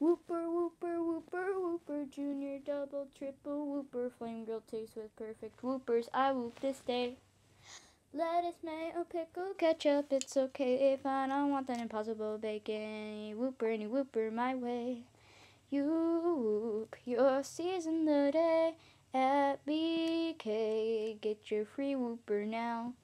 Whooper, whooper, whooper, whooper, junior, double, triple, whooper, flame grilled taste with perfect whoopers. I whoop this day. Lettuce, mayo, pickle, ketchup, it's okay if I don't want that impossible bacon. Any whooper, any whooper, my way. You whoop, your season the day at BK. Get your free whooper now.